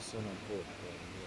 Sono a bordo.